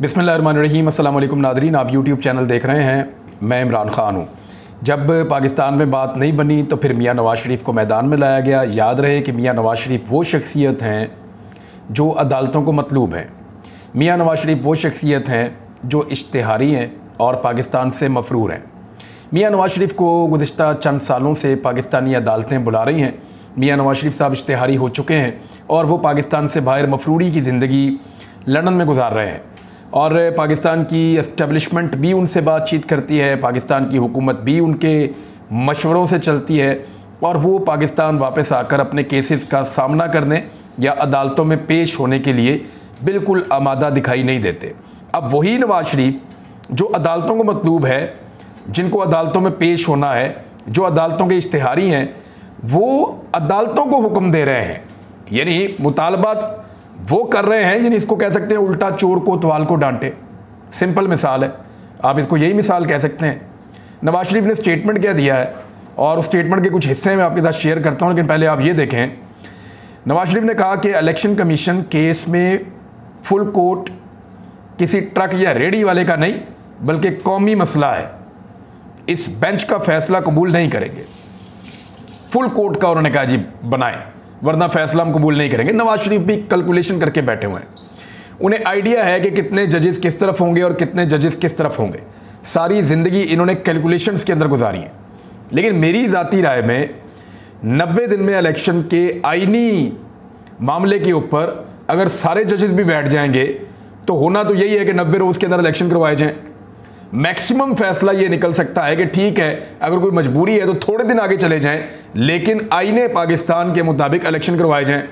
बिसमीम अल्लाम नादरीन, आप YouTube channel देख रहे हैं, मैं इमरान ख़ान हूँ। जब पाकिस्तान में बात नहीं बनी तो फिर मियाँ नवाज़ शरीफ को मैदान में लाया गया। याद रहे कि मियाँ नवाज़ शरीफ वो शख्सियत हैं जो अदालतों को मतलूब हैं। मियाँ नवाज़ शरीफ वो शख्सियत हैं जो इश्तहारी हैं और पाकिस्तान से मफरूर हैं। मियाँ नवाज़ शरीफ को गुज्त चंद सालों से पाकिस्तानी अदालतें बुला रही हैं। मियाँ नवाज़ शरीफ साहब इश्तहारी हो चुके हैं और वो पाकिस्तान से बाहर मफरूरी की ज़िंदगी लंदन में गुजार रहे हैं। और पाकिस्तान की इस्टेबलिशमेंट भी उनसे बातचीत करती है, पाकिस्तान की हुकूमत भी उनके मशवरों से चलती है और वो पाकिस्तान वापस आकर अपने केसेस का सामना करने या अदालतों में पेश होने के लिए बिल्कुल आमादा दिखाई नहीं देते। अब वही नवाज़ शरीफ, जो अदालतों को मतलूब है, जिनको अदालतों में पेश होना है, जो अदालतों के इश्तहारी हैं, वो अदालतों को हुक्म दे रहे हैं। यानी मुतालबात वो कर रहे हैं यानी इसको कह सकते हैं उल्टा चोर को तवाल को डांटे। सिंपल मिसाल है। आप इसको यही मिसाल कह सकते हैं। नवाज़ शरीफ ने स्टेटमेंट क्या दिया है? और उस स्टेटमेंट के कुछ हिस्से मैं आपके साथ शेयर करता हूँ, लेकिन पहले आप ये देखें। नवाज़ शरीफ ने कहा कि इलेक्शन कमीशन केस में फुल कोर्ट किसी ट्रक या रेडी वाले का नहीं, बल्कि कौमी मसला है। इस बेंच का फैसला कबूल नहीं करेंगे। फुल कोर्ट का उन्होंने कहा, जी, बनाए। वरना फैसला हम कबूल नहीं करेंगे। नवाज़ शरीफ भी कैलकुलेशन करके बैठे हुए हैं। उन्हें आइडिया है कि कितने जजेस किस तरफ़ होंगे और कितने जजेस किस तरफ़ होंगे। सारी ज़िंदगी इन्होंने कैलकुलेशन के अंदर गुजारी है। लेकिन मेरी ज़ाती राय में नब्बे दिन में इलेक्शन के आइनी मामले के ऊपर अगर सारे जजेस भी बैठ जाएँगे तो होना तो यही है कि नब्बे रोज़ के अंदर इलेक्शन करवाए जाएँ। मैक्सिमम फैसला ये निकल सकता है कि ठीक है, अगर कोई मजबूरी है तो थोड़े दिन आगे चले जाएँ, लेकिन आईने पाकिस्तान के मुताबिक इलेक्शन करवाए जाएँ।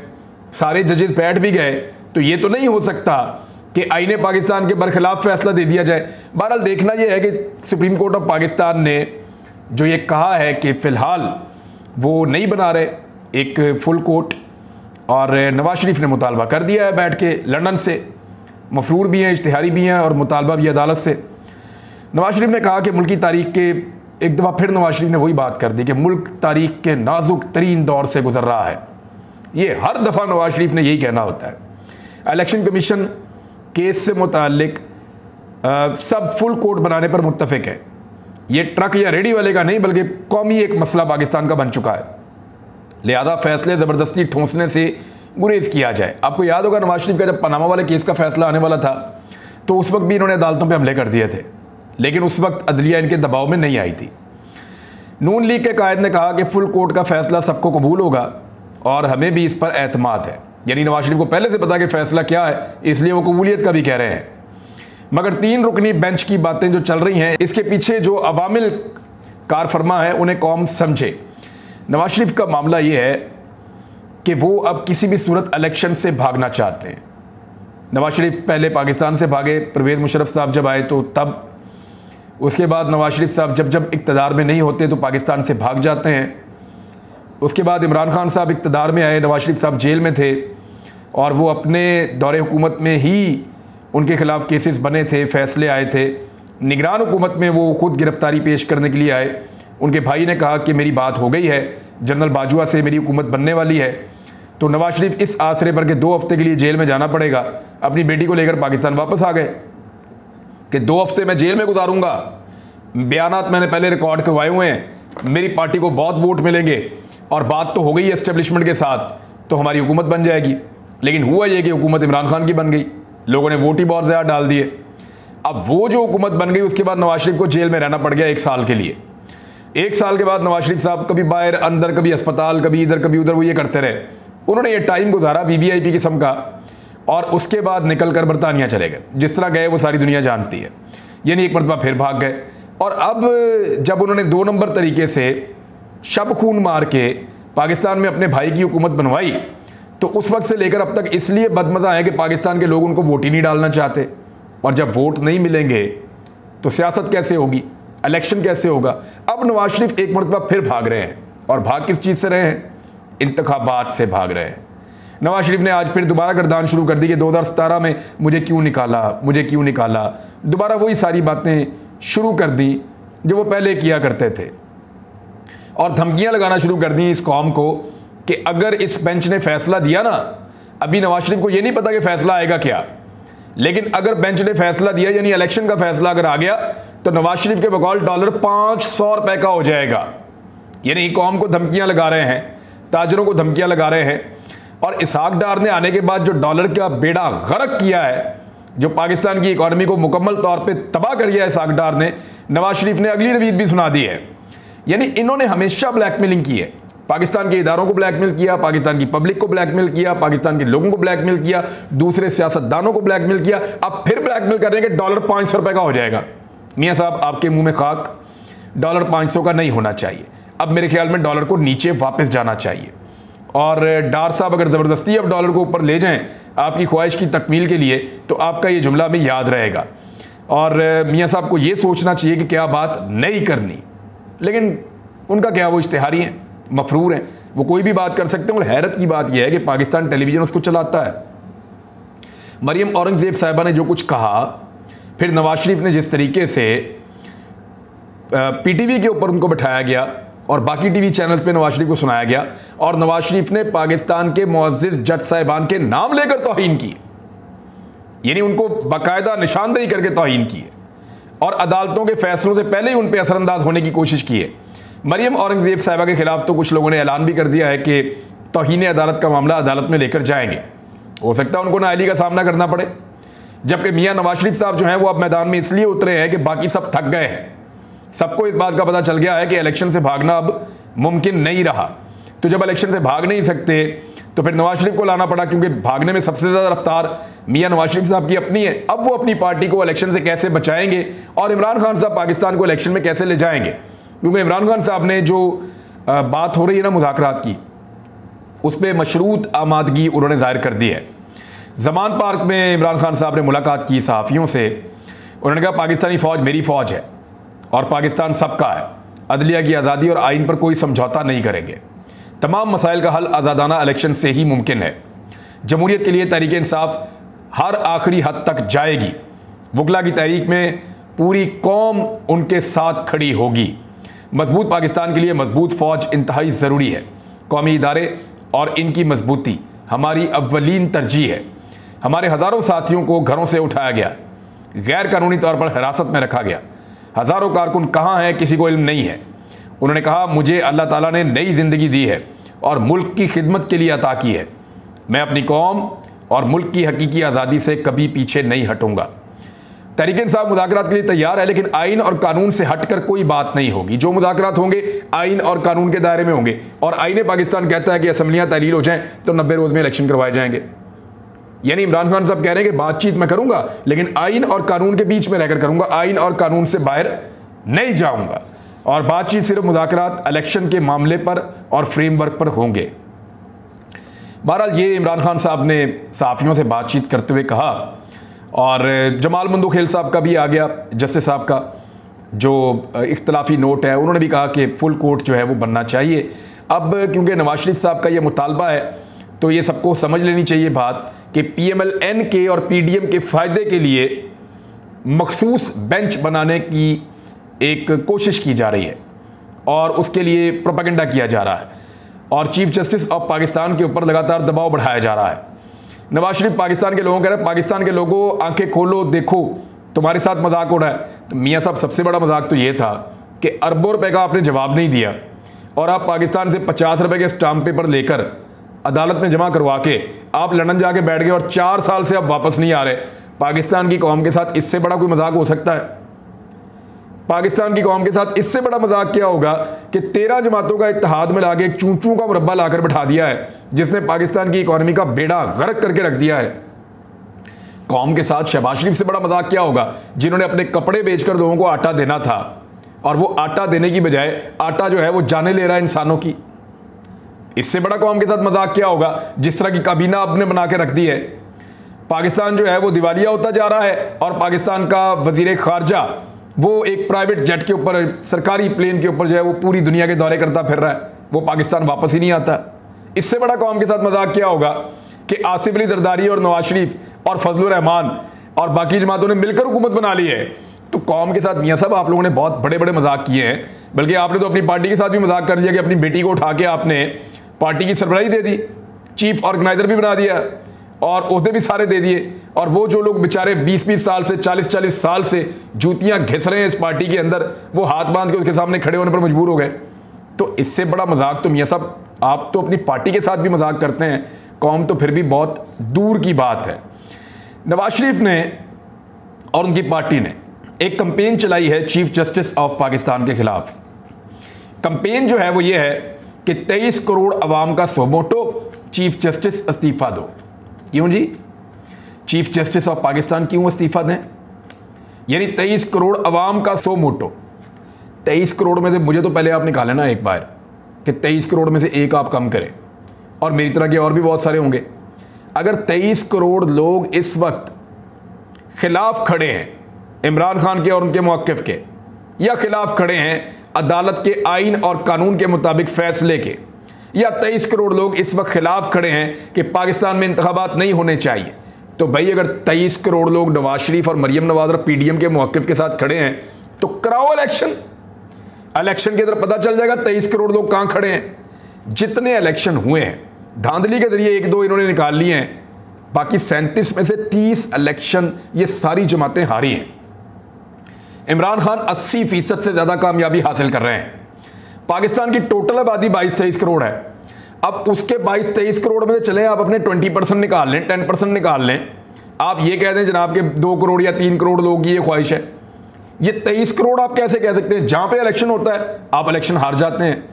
सारे जजेस बैठ भी गए तो ये तो नहीं हो सकता कि आईने पाकिस्तान के बरखिलाफ फैसला दे दिया जाए। बहरहाल देखना यह है कि सुप्रीम कोर्ट ऑफ़ पाकिस्तान ने जो ये कहा है कि फ़िलहाल वो नहीं बना रहे, एक फुल कोर्ट और नवाज़ शरीफ ने मुतालबा कर दिया है बैठ के लंदन से। मफरूर भी हैं, इश्तहारी भी हैं, और मुतालबा भी अदालत से। नवाज़ शरीफ ने कहा कि मुल्की तारीख के एक दफ़ा फिर नवाज़ शरीफ ने वही बात कर दी कि मुल्क तारीख के नाजुक तरीन दौर से गुजर रहा है। ये हर दफ़ा नवाज़ शरीफ ने यही कहना होता है। इलेक्शन कमीशन केस से मुतक सब फुल कोर्ट बनाने पर मुतफिक है। ये ट्रक या रेडी वाले का नहीं, बल्कि कौमी एक मसला पाकिस्तान का बन चुका है। लिहाजा फैसले ज़बरदस्ती ठोंसने से गुरेज किया जाए। आपको याद होगा नवाज़ शरीफ का जब पनामा वाले केस का फैसला आने वाला था तो उस वक्त भी इन्होंने अदालतों पर हमले कर दिए थे। लेकिन उस वक्त अदलिया इनके दबाव में नहीं आई थी। नून लीग के कायद ने कहा कि फुल कोर्ट का फैसला सबको कबूल होगा और हमें भी इस पर एतमाद है। यानी नवाज़ शरीफ को पहले से पता कि फैसला क्या है, इसलिए वो कबूलियत का भी कह रहे हैं। मगर तीन रुकनी बेंच की बातें जो चल रही हैं, इसके पीछे जो अवामिल कार फरमा है, उन्हें कौम समझे। नवाज़ शरीफ का मामला ये है कि वो अब किसी भी सूरत इलेक्शन से भागना चाहते हैं। नवाज़ शरीफ पहले पाकिस्तान से भागे, परवेज़ मुशरफ साहब जब आए तो तब उसके बाद नवाज़ शरीफ साहब जब जब इकतदार में नहीं होते तो पाकिस्तान से भाग जाते हैं। उसके बाद इमरान खान साहब इकतदार में आए, नवाज़ शरीफ साहब जेल में थे और वो अपने दौरे हुकूमत में ही उनके ख़िलाफ़ केसेस बने थे, फैसले आए थे। निगरान हुकूमत में वो ख़ुद गिरफ्तारी पेश करने के लिए आए। उनके भाई ने कहा कि मेरी बात हो गई है, जनरल बाजुआ से मेरी हुकूमत बनने वाली है। तो नवाज़ शरीफ इस आसरे पर के दो हफ़्ते के लिए जेल में जाना पड़ेगा। अपनी बेटी को लेकर पाकिस्तान वापस आ गए। कि दो हफ़्ते मैं जेल में गुजारूँगा। बयान मैंने पहले रिकॉर्ड करवाए हुए हैं। मेरी पार्टी को बहुत वोट मिलेंगे और बात तो हो गई एस्टेब्लिशमेंट के साथ तो हमारी हुकूमत बन जाएगी। लेकिन हुआ यह कि हुकूमत इमरान खान की बन गई। लोगों ने वोट ही बहुत ज़्यादा डाल दिए। अब वो जो हुकूमत बन गई, उसके बाद नवाज़ शरीफ को जेल में रहना पड़ गया एक साल के लिए। एक साल के बाद नवाज़ शरीफ साहब कभी बाहर, अंदर, कभी अस्पताल, कभी इधर, कभी उधर, वो ये करते रहे। उन्होंने ये टाइम गुजारा वीवीआईपी किस्म का। और उसके बाद निकल कर बरतानिया चले गए। जिस तरह गए, वो सारी दुनिया जानती है। यानी एक मरतबा फिर भाग गए। और अब, जब उन्होंने दो नंबर तरीके से शब खून मार के पाकिस्तान में अपने भाई की हुकूमत बनवाई तो उस वक्त से लेकर अब तक इसलिए बदमजा है कि पाकिस्तान के लोग उनको वोट ही नहीं डालना चाहते। और जब वोट नहीं मिलेंगे तो सियासत कैसे होगी? इलेक्शन कैसे होगा? अब नवाज़ शरीफ एक मरतबा फिर भाग रहे हैं। और भाग किस चीज़ से रहे हैं? इंतबात से भाग रहे हैं। नवाज़ शरीफ ने आज फिर दोबारा गर्दान शुरू कर दी कि 2017 में मुझे क्यों निकाला, मुझे क्यों निकाला। दोबारा वही सारी बातें शुरू कर दी जो वो पहले किया करते थे। और धमकियाँ लगाना शुरू कर दी इस कौम को कि अगर इस बेंच ने फैसला दिया ना, अभी नवाज़ शरीफ को ये नहीं पता कि फैसला आएगा क्या। लेकिन अगर बेंच ने फैसला दिया, यानी इलेक्शन का फैसला अगर आ गया तो नवाज़ शरीफ के बकौल डॉलर पाँच सौ रुपए का हो जाएगा। यानी कौम को धमकियाँ लगा रहे हैं, ताजरों को धमकियाँ लगा रहे हैं। और इसहाक डार ने आने के बाद जो डॉलर का बेड़ा गर्क किया है, जो पाकिस्तान की इकोनॉमी को मुकम्मल तौर पे तबाह कर दिया है इसहाक डार ने नवाज़ शरीफ ने अगली रवीद भी सुना दी है। यानी इन्होंने हमेशा ब्लैकमेलिंग की है। पाकिस्तान के इदारों को ब्लैकमेल किया, पाकिस्तान की पब्लिक को ब्लैकमेल किया, पाकिस्तान के लोगों को ब्लैकमेल किया, दूसरे सियासतदानों को ब्लैकमेल किया। अब फिर ब्लैकमेल करने के डॉलर पाँच सौ रुपए का हो जाएगा। मियाँ साहब, आपके मुँह में खाक। डॉलर पाँच सौ का नहीं होना चाहिए। अब मेरे ख्याल में डॉलर को नीचे वापस जाना चाहिए। और डार साहब अगर ज़बरदस्ती अब डॉलर को ऊपर ले जाएँ आपकी ख्वाहिश की तकमील के लिए तो आपका ये जुमला भी याद रहेगा। और मियाँ साहब को ये सोचना चाहिए कि क्या बात नहीं करनी। लेकिन उनका क्या, वो इश्तहारी हैं, मफरूर हैं। वो कोई भी बात कर सकते हैं और हैरत की बात यह है कि पाकिस्तान टेलीविज़न उसको चलाता है। मरियम औरंगज़ेब साहिबा ने जो कुछ कहा, फिर नवाज़ शरीफ ने जिस तरीके से पीटीवी के ऊपर उनको बिठाया गया और बाकी टीवी चैनल्स पे नवाज़ शरीफ को सुनाया गया। और नवाज़ शरीफ ने पाकिस्तान के मुआज़ जज साहिबान के नाम लेकर तोहन की। यानी उनको बाकायदा निशानदेही करके तोहन की है। और अदालतों के फैसलों से पहले ही उन पर असरअंदाज होने की कोशिश की है। मरियम औरंगज़ेब साहिबा के खिलाफ तो कुछ लोगों ने ऐलान भी कर दिया है कि तोहन अदालत का मामला अदालत में लेकर जाएँगे। हो सकता है उनको नाअली का सामना करना पड़े। जबकि मियाँ नवाज़ शरीफ साहब जो हैं, वो अब मैदान में इसलिए उतरे हैं कि बाकी सब थक गए हैं। सबको इस बात का पता चल गया है कि इलेक्शन से भागना अब मुमकिन नहीं रहा। तो जब इलेक्शन से भाग नहीं सकते तो फिर नवाज़ शरीफ को लाना पड़ा, क्योंकि भागने में सबसे ज़्यादा रफ्तार मियाँ नवाज़ शरीफ साहब की अपनी है। अब वो अपनी पार्टी को इलेक्शन से कैसे बचाएँगे और इमरान खान साहब पाकिस्तान को इलेक्शन में कैसे ले जाएँगे? क्योंकि इमरान खान साहब ने जो बात हो रही है ना मुजाकर की उस पर मशरूत आमादगी उन्होंने ज़ाहिर कर दी है। जमान पार्क में इमरान खान साहब ने मुलाकात की सहाफ़ियों से। उन्होंने कहा, पाकिस्तानी फ़ौज मेरी फ़ौज है। और पाकिस्तान सबका है। अदलिया की आज़ादी और आइन पर कोई समझौता नहीं करेंगे। तमाम मसाइल का हल आज़ादाना इलेक्शन से ही मुमकिन है। जमहूरीत के लिए तहरीक इंसाफ हर आखिरी हद तक जाएगी। वकला की तहरीक में पूरी कौम उनके साथ खड़ी होगी। मज़बूत पाकिस्तान के लिए मज़बूत फ़ौज इंतहाई ज़रूरी है। कौमी इदारे और इनकी मजबूती हमारी अव्वलीन तरजीह है। हमारे हज़ारों साथियों को घरों से उठाया गया। गैर कानूनी तौर पर हिरासत में रखा गया। हज़ारों कारकुन कहाँ हैं, किसी को इल्म नहीं है। उन्होंने कहा, मुझे अल्लाह ताला ने नई ज़िंदगी दी है और मुल्क की खिदमत के लिए अता की है। मैं अपनी कौम और मुल्क की हकीकी आज़ादी से कभी पीछे नहीं हटूँगा। तरीके साहब मुजाकर के लिए तैयार है, लेकिन आइन और कानून से हटकर कोई बात नहीं होगी। जो मुजाकर होंगे, आइन और कानून के दायरे में होंगे। और आइन पाकिस्तान कहता है कि असम्बलियाँ तहलील हो जाएँ तो नब्बे रोज़ में इलेक्शन करवाए जाएँगे। यानी इमरान खान साहब कह रहे हैं कि बातचीत मैं करूँगा, लेकिन आइन और कानून के बीच में रहकर करूँगा, आइन और कानून से बाहर नहीं जाऊँगा। और बातचीत सिर्फ़ मुजाकर इलेक्शन के मामले पर और फ्रेमवर्क पर होंगे। बहरहाल, ये इमरान खान साहब ने साफियों से बातचीत करते हुए कहा, और जमाल मंदू खेल साहब का भी आ गया, जस्टिस साहब का, जो इख्तलाफी नोट है, उन्होंने भी कहा कि फुल कोर्ट जो है वो बनना चाहिए। अब, क्योंकि नवाज़ शरीफ साहब का ये मुतालबा है तो ये सबको समझ लेनी चाहिए बात कि पीएमएलएन के और पीडीएम के फ़ायदे के लिए मखसूस बेंच बनाने की एक कोशिश की जा रही है और उसके लिए प्रोपागेंडा किया जा रहा है और चीफ जस्टिस ऑफ़ पाकिस्तान के ऊपर लगातार दबाव बढ़ाया जा रहा है। नवाज़ शरीफ पाकिस्तान के लोगों कह रहे हैं, पाकिस्तान के लोगों, आँखें खोलो, देखो, तुम्हारे साथ मज़ाक रहा है। तो मियाँ साहब, सबसे बड़ा मज़ाक तो ये था कि अरबों रुपए का आपने जवाब नहीं दिया और आप पाकिस्तान से पचास रुपए के स्टाम्प पेपर लेकर अदालत में जमा करवा के आप लंदन जाके बैठ गए और चार साल से आप वापस नहीं आ रहे। पाकिस्तान की कौम के साथ इससे बड़ा कोई मज़ाक हो सकता है? पाकिस्तान की कौम के साथ इससे बड़ा मज़ाक क्या होगा कि तेरह जमातों का इतिहाद में लाके एक चूचू का मुरब्बा लाकर बैठा दिया है, जिसने पाकिस्तान की इकोनॉमी का बेड़ा गर्क करके रख दिया है? कौम के साथ शहबाज शरीफ से बड़ा मज़ाक क्या होगा, जिन्होंने अपने कपड़े बेचकर लोगों को आटा देना था? और वो आटा देने की बजाय आटा जो है वो जाने ले रहा है इंसानों की। इससे बड़ा कौम के साथ मज़ाक क्या होगा? जिस तरह की काबीना आपने बना के रख दी है। पाकिस्तान जो है, वो दिवालिया होता जा रहा है और पाकिस्तान का वज़ीर खारजा, वो एक प्राइवेट जेट के ऊपर, सरकारी प्लेन के ऊपर जो है, वो पूरी दुनिया के दौरे करता फिर रहा है। वो पाकिस्तान वापस ही नहीं आता। इससे बड़ा कौम के साथ मज़ाक क्या होगा कि आसिफ अली जरदारी और नवाज़ शरीफ और फजल रहमान और बाकी जमातों ने मिलकर हुकूमत बना ली है? तो कौम के साथ मियाँ साहब, आप लोगों ने बहुत बड़े बड़े मज़ाक किए हैं। बल्कि आपने तो अपनी पार्टी के साथ भी मज़ाक कर लिया कि अपनी बेटी को उठा के आपने पार्टी की सरबराही दे दी, चीफ ऑर्गेनाइजर भी बना दिया, और उहदे भी सारे दे दिए, और वो जो लोग बेचारे 20-20 साल से 40-40 साल से जूतियाँ घिस रहे हैं इस पार्टी के अंदर, वो हाथ बाँध के उसके सामने खड़े होने पर मजबूर हो गए। तो इससे बड़ा मज़ाक तो मियाँ साहब, आप तो अपनी पार्टी के साथ भी मज़ाक करते हैं, कौम तो फिर भी बहुत दूर की बात है। नवाज़ शरीफ ने और उनकी पार्टी ने एक कंपेन चलाई है चीफ जस्टिस ऑफ़ पाकिस्तान के खिलाफ। कंपेन जो है वो ये है कि 23 करोड़ अवाम का सोमोटो चीफ जस्टिस इस्तीफा दो। क्यों जी? चीफ जस्टिस ऑफ़ पाकिस्तान क्यों इस्तीफा दें? यानी 23 करोड़ अवाम का सो मोटो तेईस करोड़ में से मुझे तो पहले आप निकालें ना एक बार कि तेईस करोड़ में से एक आप कम करें। और मेरी तरह के और भी बहुत सारे होंगे। अगर तेईस करोड़ लोग इस वक्त खिलाफ खड़े हैं, इमरान खान के और उनके मौकफ के या खिलाफ खड़े हैं अदालत के आइन और कानून के मुताबिक फैसले के। या तेईस करोड़ लोग इस वक्त खिलाफ खड़े हैं कि पाकिस्तान में इंतबात नहीं होने चाहिए। तो भाई, अगर तेईस करोड़ लोग नवाज़ शरीफ और मरियम नवाज़ और पीडीएम के मौकफ के साथ खड़े हैं तो कराओ इलेक्शन। इलेक्शन के अंदर पता चल जाएगा तेईस करोड़ लोग कहाँ खड़े हैं। जितने इलेक्शन हुए हैं, धांधली के ज़रिए एक दो इन्होंने निकाल लिए हैं, बाकी सैंतीस में से तीस इलेक्शन, ये सारी जमातें हारी हैं। इमरान खान अस्सी फ़ीसद से ज़्यादा कामयाबी हासिल कर रहे हैं। पाकिस्तान की टोटल आबादी बाईस तेईस करोड़ है। अब उसके बाईस तेईस करोड़ में से चले, आप अपने ट्वेंटी परसेंट निकाल लें, टेन परसेंट निकाल लें। आप ये कह दें, जनाब, के दो करोड़ या तीन करोड़ लोगों की ये ख्वाहिश है। ये तेईस करोड़ आप कैसे कह सकते हैं? जहाँ पे इलेक्शन होता है, आप इलेक्शन हार जाते हैं।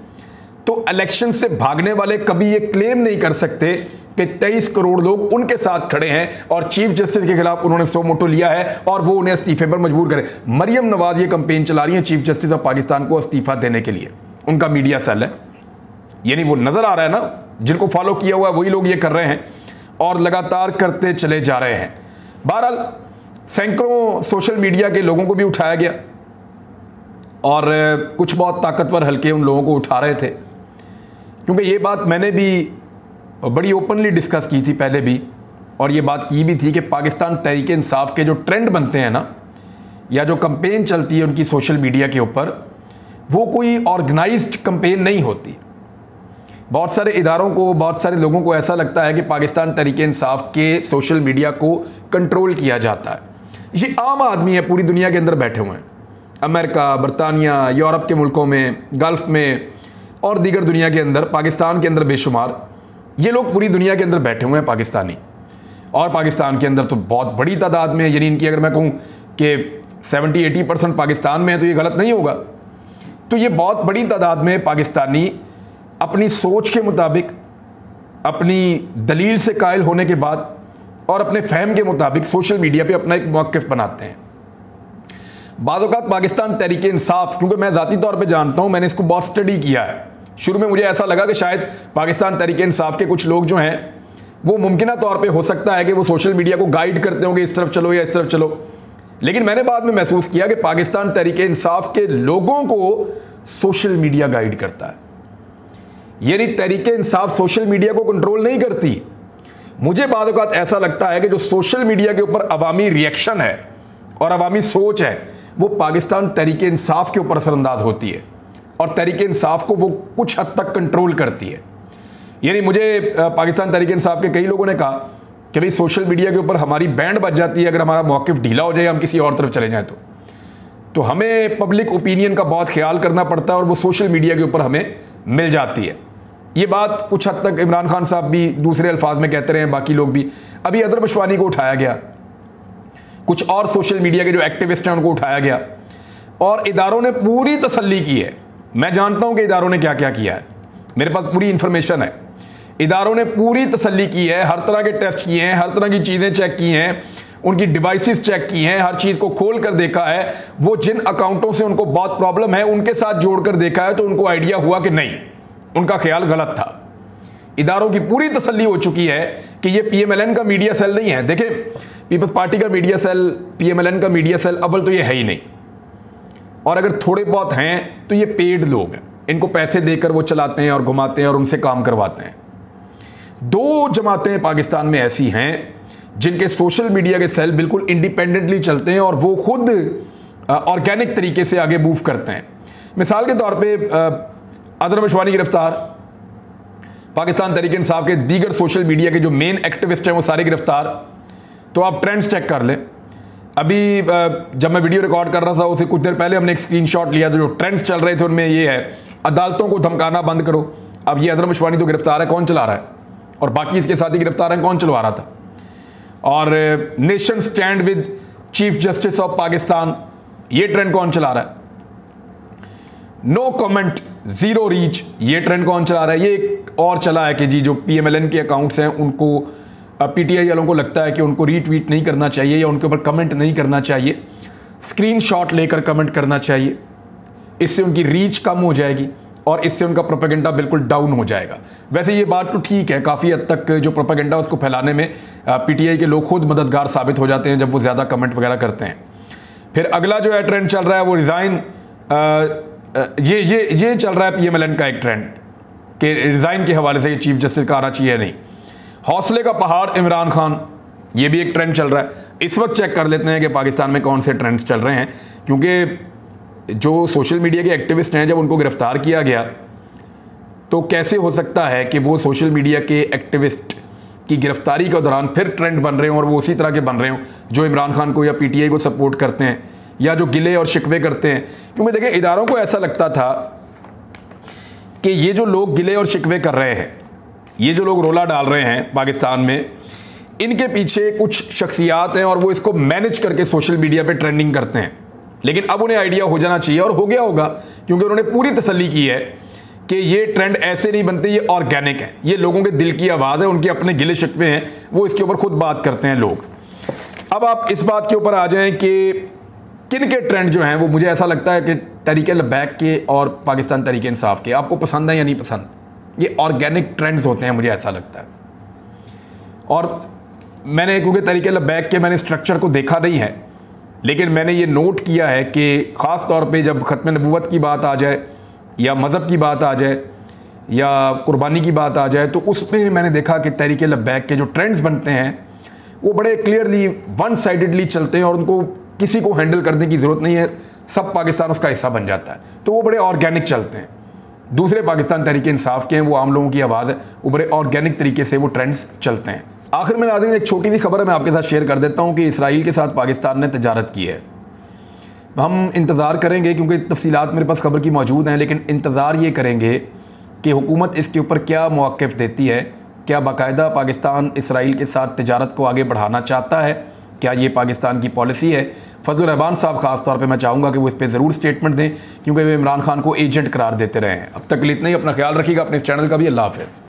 तो इलेक्शन से भागने वाले कभी ये क्लेम नहीं कर सकते कि तेईस करोड़ लोग उनके साथ खड़े हैं और चीफ जस्टिस के खिलाफ उन्होंने सो मोटो लिया है और वो उन्हें इस्तीफे पर मजबूर करें। मरियम नवाज़ ये कंपेन चला रही है चीफ जस्टिस ऑफ़ पाकिस्तान को इस्तीफा देने के लिए। उनका मीडिया सेल है। यानी वो नज़र आ रहा है ना, जिनको फॉलो किया हुआ है, वही लोग ये कर रहे हैं और लगातार करते चले जा रहे हैं। बहरहाल, सैकड़ों सोशल मीडिया के लोगों को भी उठाया गया और, कुछ बहुत ताकतवर हल्के उन लोगों को उठा रहे थे। क्योंकि ये बात मैंने भी बड़ी ओपनली डिस्कस की थी पहले भी, और ये बात की भी थी कि पाकिस्तान तहरीक इंसाफ के जो ट्रेंड बनते हैं ना, या जो कंपेन चलती है उनकी सोशल मीडिया के ऊपर, वो कोई ऑर्गेनाइज्ड कंपेन नहीं होती। बहुत सारे इदारों को, बहुत सारे लोगों को ऐसा लगता है कि पाकिस्तान तरीके इंसाफ के सोशल मीडिया को कंट्रोल किया जाता है। ये आम आदमी है, पूरी दुनिया के अंदर बैठे हुए हैं। अमेरिका, बरतानिया, यूरोप के मुल्कों में, गल्फ़ में, और दीगर दुनिया के अंदर, पाकिस्तान के अंदर बेशुमार। ये लोग पूरी दुनिया के अंदर बैठे हुए हैं पाकिस्तानी। और पाकिस्तान के अंदर तो बहुत बड़ी तादाद में यानी इनकी अगर मैं कहूँ कि सेवेंटी, एटी परसेंट पाकिस्तान में है तो ये गलत नहीं होगा। तो ये बहुत बड़ी तादाद में पाकिस्तानी अपनी सोच के मुताबिक, अपनी दलील से कायल होने के बाद और अपने फहम के मुताबिक सोशल मीडिया पे अपना एक मौक़ बनाते हैं। बाज़ात पाकिस्तान तहरीक इंसाफ क्योंकि मैं ज़ाती तौर पे जानता हूँ, मैंने इसको बहुत स्टडी किया है। शुरू में मुझे ऐसा लगा कि शायद पाकिस्तान तहरीक इंसाफ के कुछ लोग जो हैं, वो मुमकिन तौर पर हो सकता है कि वो सोशल मीडिया को गाइड करते होंगे, इस तरफ़ चलो या इस तरफ़ चलो। लेकिन मैंने बाद में महसूस किया कि पाकिस्तान तहरीक इंसाफ के लोगों को सोशल मीडिया गाइड करता है। यानी तहरीक इंसाफ सोशल मीडिया को कंट्रोल नहीं करती। मुझे बाद ऐसा लगता है कि जो सोशल मीडिया के ऊपर अवामी रिएक्शन है और अवामी सोच है, वो पाकिस्तान तहरीक इंसाफ के ऊपर असरअंदाज होती है। और तहरीक इंसाफ को वो कुछ हद तक कंट्रोल करती है। यानी मुझे पाकिस्तान तहरीक इंसाफ के कई लोगों ने कहा कि भाई सोशल मीडिया के ऊपर हमारी बैंड बच जाती है, अगर हमारा मौक़ ढीला हो जाए, हम किसी और तरफ़ चले जाएँ तो। तो हमें पब्लिक ओपिनियन का बहुत ख्याल करना पड़ता है और वो सोशल मीडिया के ऊपर हमें मिल जाती है। ये बात कुछ हद तक इमरान खान साहब भी दूसरे अल्फाज में कहते रहे हैं बाकी लोग भी। अभी अदर मशवानी को उठाया गया। कुछ और सोशल मीडिया के जो एक्टिविस्ट हैं, उनको उठाया गया। और इदारों ने पूरी तसल्ली की है। मैं जानता हूँ कि इदारों ने क्या क्या किया है। मेरे पास पूरी इंफॉर्मेशन है। इदारों ने पूरी तसल्ली की है, हर तरह के टेस्ट किए हैं, हर तरह की चीज़ें चेक की हैं, उनकी डिवाइसेस चेक की हैं, हर चीज़ को खोल कर देखा है। वो जिन अकाउंटों से उनको बहुत प्रॉब्लम है, उनके साथ जोड़कर देखा है तो उनको आइडिया हुआ कि नहीं। उनका ख्याल गलत था। इदारों की पूरी तसल्ली हो चुकी है कि ये पीएमएलएन का मीडिया सेल नहीं है। देखें पीपल्स पार्टी का मीडिया सेल पीएमएलएन का मीडिया सेल अव्वल तो ये है ही नहीं। और अगर थोड़े बहुत हैं तो ये पेड लोग हैं। इनको पैसे देकर वो चलाते हैं और घुमाते हैं और उनसे काम करवाते हैं। दो जमातें पाकिस्तान में ऐसी हैं, जिनके सोशल मीडिया के सेल बिल्कुल इंडिपेंडेंटली चलते हैं और वो खुद ऑर्गेनिक तरीके से आगे मूव करते हैं। मिसाल के तौर पे अदर मशवानी गिरफ़्तार पाकिस्तान तरीके इंसाफ के दीगर सोशल मीडिया के जो मेन एक्टिविस्ट हैं, वो सारे गिरफ़्तार तो आप ट्रेंड्स चेक कर लें। अभी जब मैं वीडियो रिकॉर्ड कर रहा था, उसे कुछ देर पहले हमने एक स्क्रीनशॉट लिया था जो ट्रेंड्स चल रहे थे उनमें ये है, अदालतों को धमकाना बंद करो। अब ये अदरम शिवानी तो गिरफ़्तार है, कौन चला रहा है? और बाकी इसके साथ ही गिरफ़्तार है, कौन चलवा रहा था? और nation stand with chief justice of Pakistan ये ट्रेंड कौन चला रहा है? नो कमेंट ज़ीरो रीच ये ट्रेंड कौन चला रहा है? ये एक और चला है कि जी, जो पीएमएलएन के अकाउंट्स हैं, उनको पीटीआई वालों को लगता है कि उनको रीट्वीट नहीं करना चाहिए या उनके ऊपर कमेंट नहीं करना चाहिए। स्क्रीनशॉट लेकर कमेंट करना चाहिए। इससे उनकी रीच कम हो जाएगी और इससे उनका प्रोपेगेंडा बिल्कुल डाउन हो जाएगा। वैसे ये बात तो ठीक है, काफ़ी हद तक जो प्रोपेगेंडा उसको फैलाने में पीटीआई के लोग खुद मददगार साबित हो जाते हैं जब वो ज़्यादा कमेंट वगैरह करते हैं। फिर अगला जो है ट्रेंड चल रहा है वो रिज़ाइन ये ये ये चल रहा है पीएमएलएन का एक ट्रेंड कि रिज़ाइन के हवाले से ये चीफ जस्टिस का आना चाहिए नहीं। हौसले का पहाड़ इमरान खान। ये भी एक ट्रेंड चल रहा है। इस वक्त चेक कर लेते हैं कि पाकिस्तान में कौन से ट्रेंड्स चल रहे हैं, क्योंकि जो सोशल मीडिया के एक्टिविस्ट हैं, जब उनको गिरफ़्तार किया गया तो कैसे हो सकता है कि वो सोशल मीडिया के एक्टिविस्ट की गिरफ्तारी के दौरान फिर ट्रेंड बन रहे हों और वो उसी तरह के बन रहे हों, जो इमरान खान को या पीटीआई को सपोर्ट करते हैं, या जो गिले और शिकवे करते हैं। क्योंकि देखिए, इदारों को ऐसा लगता था कि ये जो लोग गिले और शिकवे कर रहे हैं ये जो लोग रोला डाल रहे हैं पाकिस्तान में, इनके पीछे कुछ शख्सियात हैं और वो इसको मैनेज करके सोशल मीडिया पे ट्रेंडिंग करते हैं। लेकिन अब उन्हें आइडिया हो जाना चाहिए और हो गया होगा, क्योंकि उन्होंने पूरी तसली की है कि ये ट्रेंड ऐसे नहीं बनते, ये ऑर्गेनिक है। ये लोगों के दिल की आवाज़ है, उनके अपने गिले शिकवे हैं, वो इसके ऊपर खुद बात करते हैं लोग। अब आप इस बात के ऊपर आ जाएँ कि किन के ट्रेंड जो हैं, वो मुझे ऐसा लगता है कि तरीके लबैक के और पाकिस्तान तरीके इंसाफ के। आपको पसंद है या नहीं पसंद? ये ऑर्गेनिक ट्रेंड्स होते हैं, मुझे ऐसा लगता है। और मैंने क्योंकि तरीके लबैक के मैंने स्ट्रक्चर को देखा नहीं है, लेकिन मैंने ये नोट किया है कि ख़ास तौर पे जब ख़त्म नबूत की बात आ जाए, या मज़हब की बात आ जाए, या कुर्बानी की बात आ जाए तो उसमें मैंने देखा कि तहरीक लबैक के जो ट्रेंड्स बनते हैं, वो बड़े क्लियरली वन साइडली चलते हैं और उनको किसी को हैंडल करने की ज़रूरत नहीं है, सब पाकिस्तान उसका हिस्सा बन जाता है। तो वो बड़े ऑर्गेनिक चलते हैं। दूसरे पाकिस्तान तरीके इंसाफ के हैं, वो आम लोगों की आवाज़ है बड़े ऑर्गेनिक तरीके से वो ट्रेंड्स चलते हैं। आखिर में नाजरीन एक छोटी सी खबर मैं आपके साथ शेयर कर देता हूँ कि इसराइल के साथ पाकिस्तान ने तजारत की है। हम इंतज़ार करेंगे, क्योंकि तफसीत मेरे पास खबर की मौजूद हैं, लेकिन इंतज़ार ये करेंगे कि हुकूमत इसके ऊपर क्या मौक़ देती है, क्या बाकायदा पाकिस्तान इसराइल के साथ तजारत को आगे बढ़ाना चाहता है क्या ये पाकिस्तान की पॉलिसी है? फजल रहमान साहब ख़ास तौर पे मैं चाहूँगा कि वो इस पर ज़रूर स्टेटमेंट दें, क्योंकि वे इमरान खान को एजेंट करार देते रहे हैं। अब तक इतना ही, अपना ख्याल रखिएगा अपने चैनल का भी। अल्लाह हाफ़